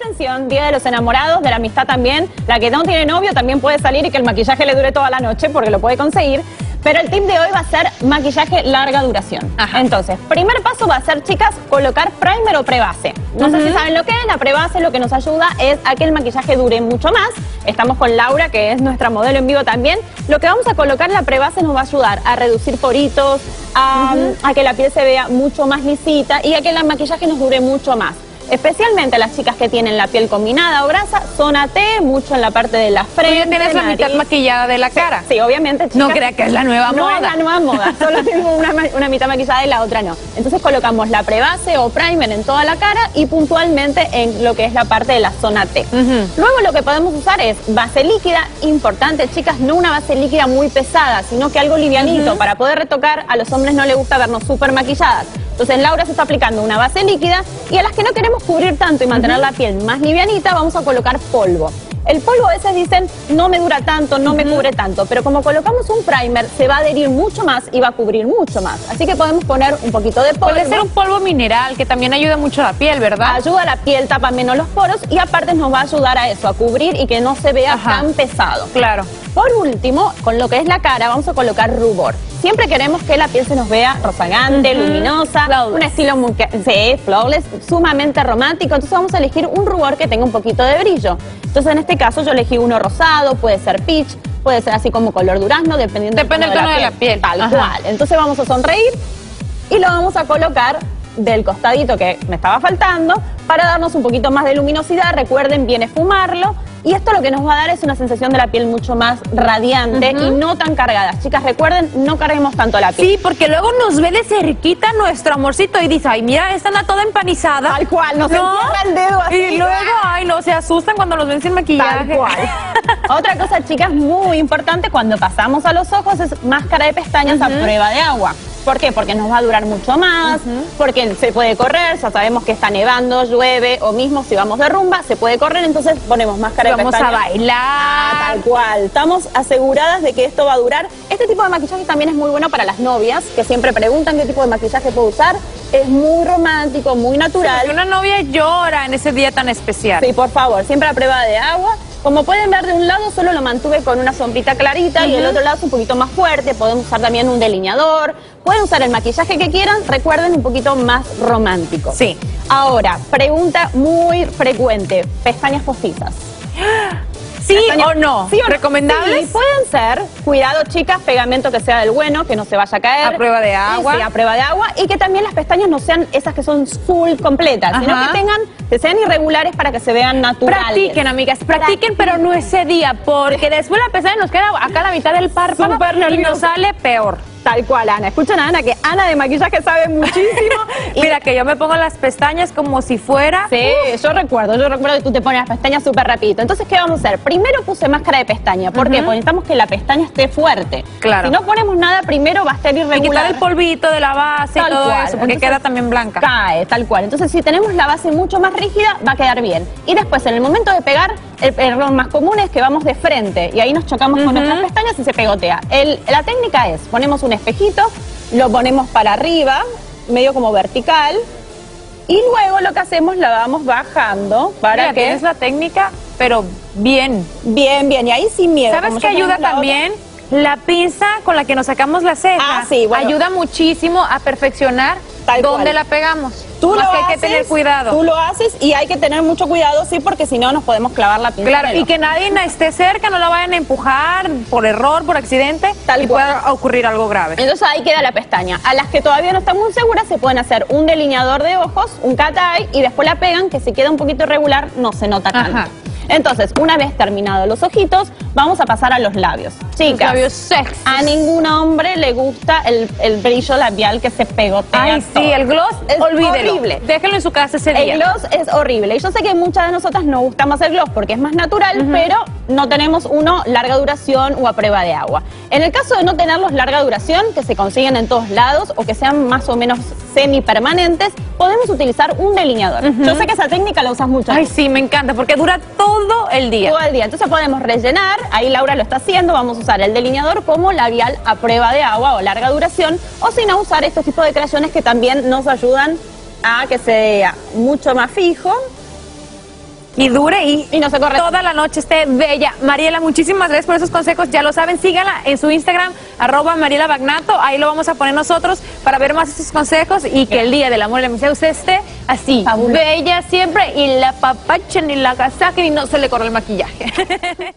Atención, Día de los Enamorados, de la amistad también. La que no tiene novio también puede salir y que el maquillaje le dure toda la noche porque lo puede conseguir. Pero el tip de hoy va a ser maquillaje larga duración. Ajá. Entonces, primer paso va a ser, chicas, colocar primer o prebase. No sé si saben lo que es. La prebase lo que nos ayuda es a que el maquillaje dure mucho más. Estamos con Laura, que es nuestra modelo en vivo también. Lo que vamos a colocar la prebase nos va a ayudar a reducir poritos, a, a que la piel se vea mucho más lisita y a que el maquillaje nos dure mucho más. Especialmente las chicas que tienen la piel combinada o grasa, zona T, mucho en la parte de la Tú frente. ya tienes la mitad maquillada de la cara. Sí, obviamente, chicas. No crea que es la nueva No moda. es la nueva moda, solo tengo una, una mitad maquillada y la otra no. Entonces colocamos la prebase o primer en toda la cara y puntualmente en lo que es la parte de la zona T. Luego lo que podemos usar es base líquida, importante chicas, no una base líquida muy pesada, sino que algo livianito para poder retocar. A los hombres no les gusta vernos súper maquilladas. Entonces Laura se está aplicando una base líquida y a las que no queremos cubrir tanto y mantener la piel más livianita, vamos a colocar polvo. El polvo a veces dicen no me dura tanto, no me cubre tanto, pero como colocamos un primer se va a adherir mucho más y va a cubrir mucho más. Así que podemos poner un poquito de polvo. Puede ser un polvo mineral que también ayuda mucho a la piel, ¿verdad? Ayuda a la piel, tapa menos los poros y aparte nos va a ayudar a eso, a cubrir y que no se vea Ajá. tan pesado. Claro. Por último, con lo que es la cara, vamos a colocar rubor. Siempre queremos que la piel se nos vea rozagante, luminosa, Flawless. un estilo muy, sí, flawless, sumamente romántico. Entonces vamos a elegir un rubor que tenga un poquito de brillo. Entonces en este caso yo elegí uno rosado, puede ser peach, puede ser así como color durazno, dependiendo Depende del tono de la piel. Tal Ajá. cual. Entonces vamos a sonreír y lo vamos a colocar del costadito que me estaba faltando para darnos un poquito más de luminosidad. Recuerden, bien esfumarlo. Y esto lo que nos va a dar es una sensación de la piel mucho más radiante y no tan cargada. Chicas, recuerden, no carguemos tanto la piel. Sí, porque luego nos ve de cerquita nuestro amorcito y dice, ay, mira, esta anda toda empanizada. Tal cual, nos ¿No? el dedo así. Y luego, ay, no, se asustan cuando los ven sin maquillaje. Tal cual. Otra cosa, chicas, muy importante cuando pasamos a los ojos es máscara de pestañas a prueba de agua. ¿Por qué? Porque nos va a durar mucho más, porque se puede correr, ya sabemos que está nevando, llueve, o mismo si vamos de rumba, se puede correr, entonces ponemos máscara Vamos de a bailar. Ah, tal cual. Estamos aseguradas de que esto va a durar. Este tipo de maquillaje también es muy bueno para las novias, que siempre preguntan qué tipo de maquillaje puedo usar. Es muy romántico, muy natural. Porque una novia llora en ese día tan especial. Sí, por favor, siempre a prueba de agua. Como pueden ver, de un lado solo lo mantuve con una sombrita clarita y el otro lado es un poquito más fuerte. Podemos usar también un delineador. Pueden usar el maquillaje que quieran, recuerden un poquito más romántico. Sí. Ahora, pregunta muy frecuente: pestañas postizas. ¿Sí o no? ¿Sí o no? ¿Recomendables? Sí, pueden ser. Cuidado, chicas, pegamento que sea del bueno, que no se vaya a caer. A prueba de agua. Sí, a prueba de agua. Y que también las pestañas no sean esas que son full completas, sino que tengan, que sean irregulares para que se vean naturales. Practiquen, amigas, practiquen, pero no ese día, porque después la pestaña nos queda acá a la mitad del párpado y nos sale peor. Tal cual, Ana. Escuchen a Ana, que Ana de maquillaje sabe muchísimo. y Mira, que yo me pongo las pestañas como si fuera... Sí, yo recuerdo, yo recuerdo que tú te pones las pestañas súper rapidito. Entonces, ¿qué vamos a hacer? Primero puse máscara de pestaña. ¿Por qué? Porque necesitamos que la pestaña esté fuerte. Claro. Si no ponemos nada, primero va a estar Y irregular. quitar el polvito de la base Tal y todo cual. eso, porque Entonces, queda también blanca. Cae, tal cual. Entonces, si tenemos la base mucho más rígida, va a quedar bien. Y después, en el momento de pegar, el error más común es que vamos de frente y ahí nos chocamos con nuestras pestañas y se pegotea. El- la técnica es, ponemos un espejito, lo ponemos para arriba, medio como vertical, y luego lo que hacemos, la vamos bajando para Mira, que... tienes la técnica, pero bien. Bien, bien, y ahí sin miedo. ¿Sabes qué ayuda la también? La pinza con la que nos sacamos las cejas Ah, sí, bueno. ayuda muchísimo a perfeccionar Tal dónde cual. la pegamos. Tú lo que hay que haces, tener cuidado. Tú lo haces y hay que tener mucho cuidado, sí, porque si no nos podemos clavar la pinza. Claro, y que nadie esté cerca, no la vayan a empujar por error, por accidente, Tal y cual. pueda ocurrir algo grave. Entonces ahí queda la pestaña. A las que todavía no están muy seguras se pueden hacer un delineador de ojos, un cat eye y después la pegan que si queda un poquito irregular no se nota tanto. Ajá. Entonces, una vez terminados los ojitos, vamos a pasar a los labios. Chicas, labios sexys. a ningún hombre le gusta el, el brillo labial que se pegotea Ay, todo. sí, el gloss, Es olvídelo. horrible. Déjenlo en su casa ese día. El gloss es horrible. Y yo sé que muchas de nosotras no gusta más el gloss porque es más natural, pero no tenemos uno larga duración o a prueba de agua. En el caso de no tenerlos larga duración, que se consiguen en todos lados o que sean más o menos semi-permanentes, podemos utilizar un delineador. Yo sé que esa técnica la usas mucho. Ay, sí, me encanta, porque dura todo el día. Todo el día. Entonces podemos rellenar, ahí Laura lo está haciendo, vamos a usar el delineador como labial a prueba de agua o larga duración, o si no usar estos tipos de crayones que también nos ayudan a que sea mucho más fijo y dure y, Y no se corre toda la noche esté bella. Mariela, muchísimas gracias por esos consejos. Ya lo saben, síganla en su Instagram, arroba Mariela Bagnato. Ahí lo vamos a poner nosotros para ver más estos consejos y que el día del amor y la amistad usted esté así, Fabuloso. bella siempre y la papachen y la agasajen y no se le corre el maquillaje.